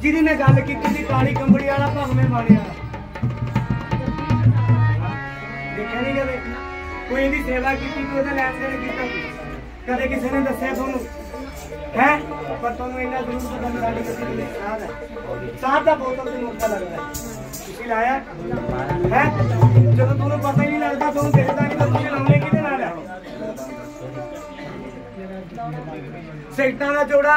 ਜਿਹਦੀ ਮੈਂ ਗੱਲ ਕੀਤੀ ਸੀ ਕਾਲੀ ਕੰਬੜੀ ਵਾਲਾ ਭਗਵੇਂ ਬਾਣੇ ਦੇਖਿਆ ਨਹੀਂ ਕਦੇ? ਕੋਈ ਇਹਦੀ ਸੇਵਾ ਕੀਤੀ, ਕੋਈ ਉਹਦਾ ਲੈਣ ਦੇਣ ਕੀਤਾ ਕਦੇ ਕਿਸੇ ਨੇ ਦੱਸਿਆ ਤੁਹਾਨੂੰ? ਹੈ? ਪਰ ਤੁਹਾਨੂੰ ਇੰਨਾ ਜ਼ਰੂਰ ਪਤਾ ਨਹੀਂ ਸਾਡੀ ਕਿਸੇ ਦੀ ਸਾਧ ਹੈ। ਸਾਧ ਦਾ ਬੋਤਲ ਤੇ ਮੋਟਾ ਲੱਗਦਾ ਤੁਸੀਂ ਲਾਇਆ? ਹੈ? ਜਦੋਂ ਤੁਹਾਨੂੰ ਪਤਾ ਹੀ ਨਹੀਂ ਲੱਗਦਾ, ਤੁਹਾਨੂੰ ਦਿਖਦਾ ਨਹੀਂ ਤਾਂ ਤੁਸੀਂ ਲਾਉਣੇ ਕਿਹਦੇ ਨਾਲ ਹੈ? ਸਿਗਟਾਂ ਦਾ ਜੋੜਾ।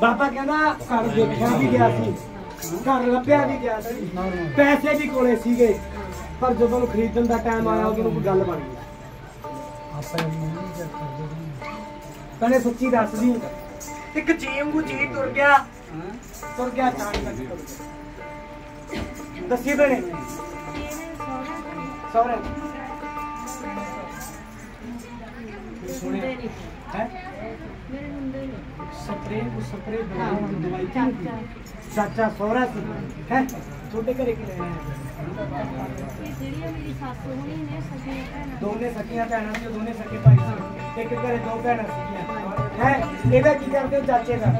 ਬਾਬਾ ਕਹਿੰਦਾ ਘਰ ਦੇਖਿਆ ਵੀ ਗਿਆ ਸੀ। ਘਰ ਲੱਭਿਆ ਵੀ ਗਿਆ ਸੀ। ਪੈਸੇ ਵੀ ਕੋਲੇ ਸੀਗੇ। ਪਰ ਜਦੋਂ ਖਰੀਦਣ ਦਾ ਟਾਈਮ ਆਇਆ ਉਦੋਂ ਕੋਈ ਗੱਲ ਬਣ ਗਈ। ਕਹਿੰਦੇ ਸੱਚੀ ਦੱਸਦੀ ਇੱਕ ਜੀ ਵਾਂਗੂ ਜੀ ਤੁਰ ਗਿਆ। ਤੁਰ ਗਿਆ ਤਾਂ ਦੱਸੀ ਬਣੇ ਸੌਰੇ ਸੁਣੇ चाचा। सोहरा से छोटे घरे की चाचे का?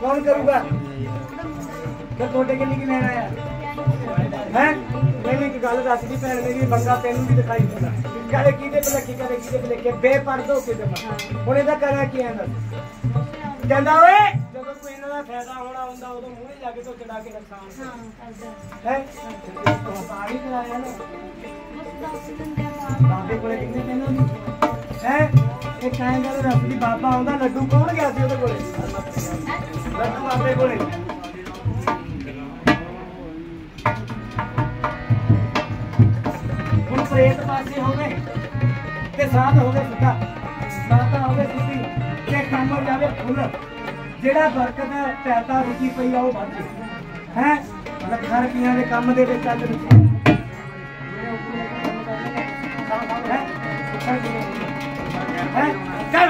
कौन लेना है। मैंने एक गल तेन भी दिखाई दिता कदे कि भलेखे कदे हम ए करा है दस ਕਹਿੰਦਾ ਓਏ। ਜਦੋਂ ਕੋਈ ਇਹਨਾਂ ਦਾ ਫਾਇਦਾ ਹੋਣਾ ਹੁੰਦਾ ਉਦੋਂ ਮੂਹਰੇ ਜਾ ਕੇ ਤੋਂ ਚੜਾ ਕੇ ਨੁਕਸਾਨ ਹੈ ਪਾਣੀ ਕਰਾਇਆ ਨਾ। ਬਾਬੇ ਕੋਲੇ ਕਿੰਨੇ ਕਹਿੰਦਾ ਨਹੀਂ ਹੈ? ਇਹ ਕਹਿੰਦਾ ਦਾ ਰੱਬ ਦੀ ਬਾਬਾ ਆਉਂਦਾ ਲੱਡੂ ਕੌਣ ਗਿਆ ਸੀ ਉਹਦੇ ਕੋਲੇ? ਲੱਡੂ ਬਾਬੇ ਕੋਲੇ। ਹੁਣ ਪ੍ਰੇਤ ਪਾਸੇ ਹੋ ਗਏ ਤੇ ਸਾਧ ਹੋ ਗਏ ਸਿੱਧਾ। ਮਾਤਾ ਹੋ ਕੰਮ ਹੋ ਜਾਵੇ ਫੁੱਲ ਜਿਹੜਾ ਬਰਕਤ ਹੈ ਪੈਦਾ ਰੁਕੀ ਪਈ ਆ, ਉਹ ਵੱਧ ਹੈ? ਲੱਖਾਂ ਰੁਪਈਆਂ ਦੇ ਕੰਮ ਦੇ ਵਿੱਚ ਅੱਜ ਰਹੀ ਹੈ? ਹੈ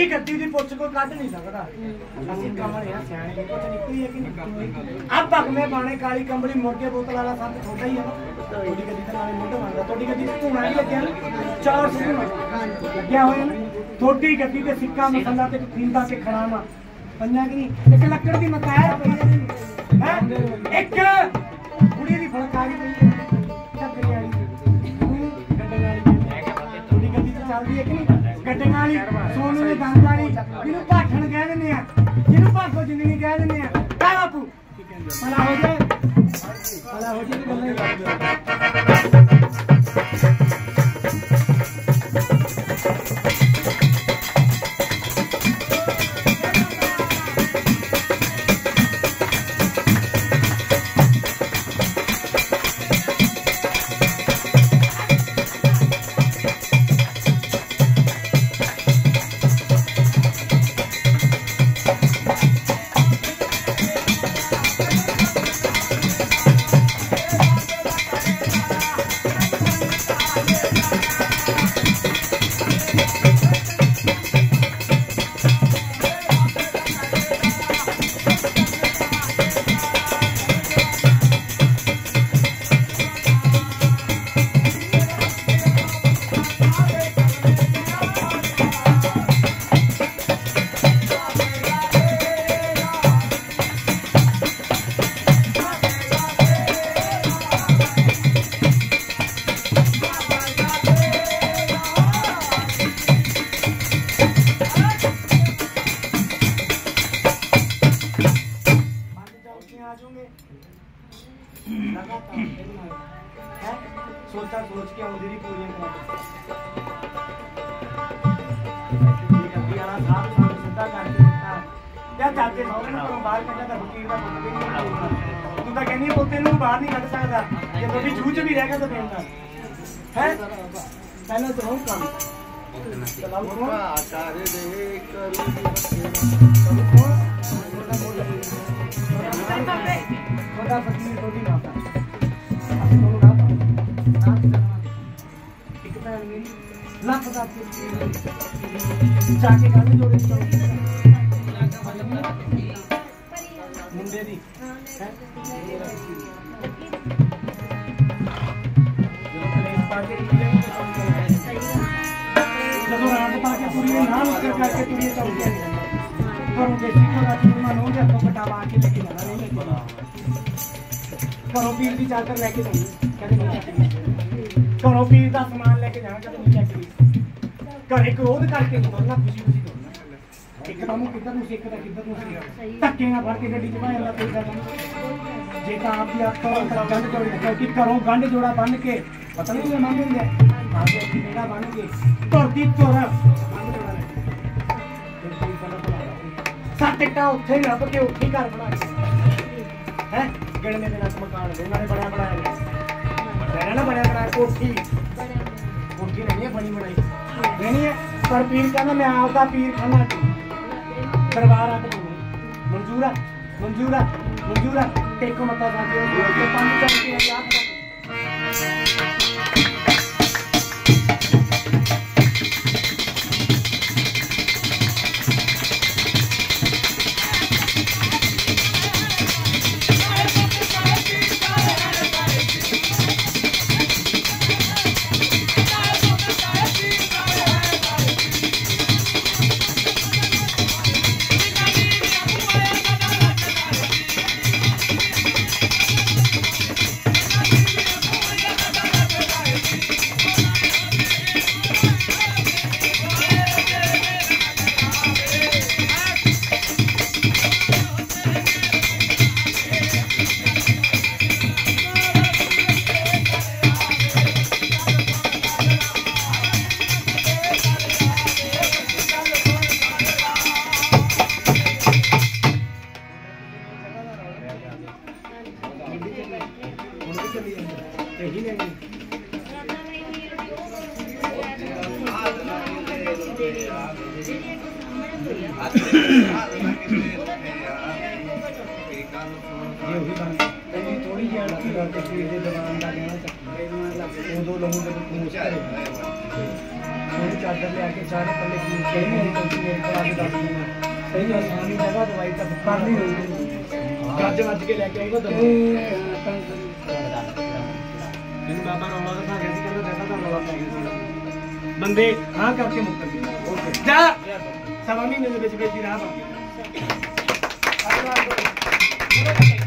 ਸਾਡੀ ਗੱਦੀ ਦੀ ਪੁੱਛ ਕੋਈ ਕੱਢ ਨਹੀਂ ਸਕਦਾ ਅਸੀਂ ਕਮਲੇ ਆ ਸਿਆਣੇ ਦੀ ਪੁੱਛ ਨਿਕਲੀ ਹੈ ਕਿ ਨਹੀਂ ਆ ਭਗਵੇਂ ਬਾਣੇ ਕਾਲੀ ਕੰਬਲੀ ਮੁਰਗੇ ਬੋਤਲ ਵਾਲਾ ਸੰਤ ਛੋਟਾ ਹੀ ਹੈ ਨਾ ਤੁਹਾਡੀ ਗੱਦੀ ਤੇ ਨਾਲੇ ਮੁੰਡਾ ਬਣਦਾ ਤੁਹਾਡੀ ਗੱਦੀ ਤੇ ਧੂਣਾ ਨਹੀਂ ਲੱਗਿਆ ਨਾ ਚਾਰ ਸੂਣਾ ਲੱਗਿਆ ਹੋਇਆ ਨਾ ਤੁਹਾਡੀ ਗੱਦੀ ਤੇ ਸਿੱਕਾ ਮਸਲਾ ਤੇ ਖਿੰਦਾ ਤੇ ਖੜਾਵਾ ਪੰਜਾਂ ਕਿ ਨਹੀਂ ਇੱਕ ਲੱਕੜ ਦੀ ਮਕਾਇਆ ਪਈ ਹੈ ਹੈ ਇੱਕ ਕੁੜੀ ਦੀ ਫਲਕਾਰੀ ਪਈ ਹੈ ਚੱਕਰੀ ਵਾਲੀ ਉਹਨੂੰ ਗੱਡਣ ਵਾਲੀ ਕਹਿੰਦੇ ਆ। ਤੁਹਾਡੀ ਗੱਡੀ ਤੇ ਚੱਲਦੀ ਹੈ ਕਿ ਨਹੀਂ ਗੱਡਣ ਵਾਲੀ, ਸੋਨੂੰ ਦੇ ਦੰਦ ਵਾਲੀ, ਜਿਹਨੂੰ ਭਾਖਣ ਕਹਿ ਦਿੰਦੇ ਆ, ਜਿਹਨੂੰ ਭਾਖੋ ਜ਼ਿੰਦਗੀ ਕਹਿ ਦਿੰਦੇ ਆ। ਕਾ ਬਾਪੂ। ਭਲਾ ਹੋ ਜਾਏ। ਭਲਾ ਹੋ ਜਾਏ ਗੱਲਾਂ ਹੀ ਕਰਦੇ ਠੀਕ ਹੈ? ਵੀ ਆਲਾ ਸਾਹਿਬ ਸਾਨੂੰ ਸਿੱਧਾ ਕਰਕੇ ਦਿੱਤਾ ਤੇ ਚਾਚੇ ਸਹੁਰੇ ਨੂੰ ਘਰੋਂ ਬਾਹਰ ਕੱਢਿਆ ਤਾਂ ਵਕੀਲ ਦਾ ਮੁੰਡਾ ਵੀ ਨਹੀਂ ਹੋਊਗਾ ਤੂੰ ਤਾਂ ਕਹਿੰਦੀ ਹੈ ਪੁੱਤ ਇਹਨੂੰ ਬਾਹਰ ਨਹੀਂ ਕੱਢ ਸਕਦਾ ਜੇ ਤੁਹਾਡੀ ਜੂਝ ਵੀ ਰਹਿ ਗਿਆ ਤਾਂ ਦੇਣਾ ਹੈ ਪਹਿਲਾਂ ਤਾਂ ਹੁਣ ਕੰਮ ਚਲਾਓ ਕੌਣ ਆਕਾਰ ਦੇ ਕਰੂ ਚਲਾਓ ਕੌਣ ਤੁਹਾਡਾ ਫਕੀਰ ਤੁਹਾਡੀ ਮਾਤਾ ਅਸੀਂ ਤੁਹਾਨੂੰ ਨਾ ਪਾਉਂਦੇ ਇੱਕ ਭੈਣ ਮੇਰੀ लाख हज़ार जाके गाने जोड़े मुंडेरी करके तुम ये चलते करो बेटी को राज़ी मन हो गया तो बटावा आके लेके जाना नहीं लेके जाना करो पीर भी जाकर लेके जाना करो पीर का सामान ਕੇ ਜਾਣਾ ਕੇ ਜਾਣੀ ਕਹਿੰਦੇ ਨਹੀਂ ਚੱਕਣੀ ਘਰੋਂ ਪੀਰ ਦਾ ਸਮਾਨ ਲੈ ਕੇ ਜਾਣਾ ਕਹਿੰਦੇ ਨਹੀਂ ਚੱਕਣੀ ਘਰੇ ਕ੍ਰੋਧ ਕਰਕੇ ਨਹੀਂ ਤੁਰਨਾ ਖੁਸ਼ੀ ਖੁਸ਼ੀ ਤੁਰਨਾ। ਇੱਕ ਤਾਂ ਨੂੰ ਕਿੱਧਰ ਨੂੰ ਸੀ ਇੱਕ ਤਾਂ ਕਿੱਧਰ ਨੂੰ ਸੀ ਧੱਕੇ ਨਾਲ ਫੜ ਕੇ ਗੱਡੀ ਚ ਭਾਂ ਜਾਂਦਾ ਕੋਈ ਗੱਲ ਨਹੀਂ। ਜੇ ਤਾਂ ਆਪ ਦੀ ਆਪ ਕਰੋ ਤਾਂ ਗੰਢ ਜੋੜ ਕਿਉਂਕਿ ਘਰੋਂ ਗੰਢ ਜੋੜਾ ਬੰਨ ਕੇ ਪਤਾ ਨਹੀਂ ਮੰਨ ਹੁੰਦੇ ਆ। ਆਪੇ ਅੱਖੀ ਜਿਹੜਾ ਬੰਨ ਕੇ ਧਰਤੀ ਤੁਰ ਗੰਢ ਜੋੜਾ ਲੈ ਕੇ ਫਿਰ ਕੋਈ ਗੱਲ ਬਣਾ ਸੱਤ ਇੱਟਾਂ ਉੱਥੇ ਹੀ ਲੱਭ ਕੇ ਉੱਥੇ ਹੀ ਘਰ ਬਣਾ ਕੇ। ਹੈ? ਗਿਣਨੇ ਦੇ ਨਾਲ ਮਕਾਨ ਦੇ ਨਾਲੇ ਬਣਿਆ ਬਣਾਇਆ ਨੇ। ਨਾ ਬਣਿਆ ਬਣਾਇਆ ਕੋਠੀ। भूखी रहनी है बड़ी बड़ाई रहनी है पर पीर कहना मैं आपका पीर खाना दरबार आते मंजूरा मंजूरा मंजूरा टेको मता साथी पंज चौकी ਇਹ ਉਹੀ ਗੱਲ ਕਹਿੰਦੀ ਥੋੜੀ ਥੋੜੀ ਜਿਹੀ ਅਣਕੀ ਕਰਕੇ ਸਰੀਰ ਦੇ ਦਬਾਨ ਦਾ ਕਹਿਣਾ ਚੱਕੀ ਉਦੋਂ ਲਹੂ ਜਦੋਂ ਪੂਛ ਕਰੇ ਥੋੜੀ ਚਾਦਰ ਲਿਆ ਕੇ ਚਾਰੇ ਪੱਲੇ ਪੂਛ ਕੇ ਮੇਰੀ ਕੰਪਨੀ ਮੇਰੇ ਕੋਲ ਆ ਕੇ ਦੱਸ ਦਿੰਦਾ ਸਹੀ ਆਸਾਨੀ ਜਗ੍ਹਾ ਦਵਾਈ ਤਾਂ ਕਰਨੀ ਹੋਈ ਗੱਜ ਵੱਜ ਕੇ ਲੈ ਕੇ ਆਏਗਾ ਦਵਾਈ ਮੈਨੂੰ ਬਾਬਾ ਰੌਲਾ ਦਿਖਾ ਗਿਆ ਸੀ ਕਹਿੰਦਾ ਜਗ੍ਹਾ ਦਾ ਰੌਲਾ ਪੈ ਗਿਆ ਸੀ ਬੰਦੇ ਹਾਂ ਕਰਕੇ ਮੁੱਕਰ ਗਏ ਓਕੇ ਜਾ ਸਵਾ ਮਹੀਨੇ ਦੇ ਵਿੱਚ ਵਿੱਚ ਹੀ ਰਾਹ ਬਣ ਚਲੋ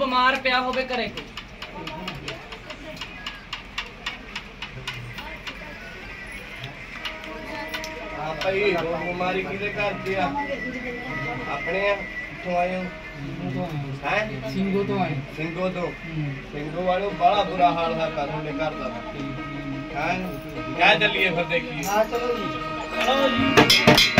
ਬਿਮਾਰ ਵਾਂਗੂ ਬਿਮਾਰ ਪਿਆ ਹੋਵੇ ਘਰੇ ਕੋਈ ਆ ਭਾਈ ਬਿਮਾਰੀ ਕਿਹਦੇ ਘਰ ਦੀ ਆ ਆਪਣੇ ਆ ਕਿੱਥੋਂ ਆਏ ਹੋ ਹੈ ਸਿੰਘੋ ਤੋਂ ਆਏ ਸਿੰਘੋ ਤੋਂ ਸਿੰਘੋ ਵਾਲੋ ਬੜਾ ਬੁਰਾ ਹਾਲ ਹੈ ਕਰ ਤੁਹਾਡੇ ਘਰ ਦਾ ਹੈ ਕਿਆ ਚੱਲੀਏ ਫਿਰ ਦੇਖੀਏ ਹਾਂ ਚਲੋ ਜੀ ਚਲੋ ਜੀ